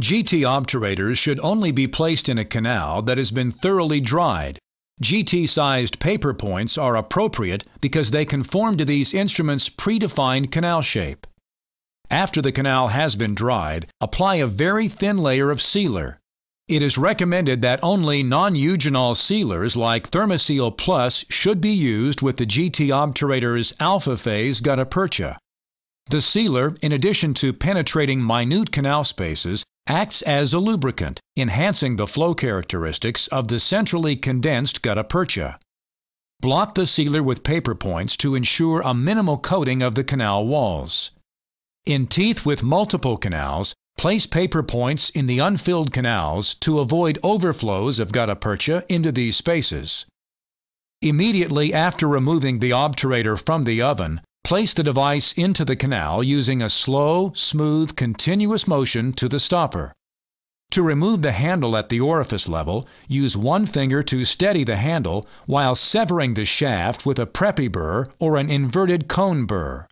GT obturators should only be placed in a canal that has been thoroughly dried. GT-sized paper points are appropriate because they conform to these instruments' predefined canal shape. After the canal has been dried, apply a very thin layer of sealer. It is recommended that only non-eugenol sealers like ThermaSeal Plus should be used with the GT obturator's alpha phase gutta percha. The sealer, in addition to penetrating minute canal spaces, acts as a lubricant, enhancing the flow characteristics of the centrally condensed gutta percha. Blot the sealer with paper points to ensure a minimal coating of the canal walls. In teeth with multiple canals, place paper points in the unfilled canals to avoid overflows of gutta percha into these spaces. Immediately after removing the obturator from the oven, Place the device into the canal using a slow, smooth, continuous motion to the stopper. To remove the handle at the orifice level, use one finger to steady the handle while severing the shaft with a Prepi burr or an inverted cone burr.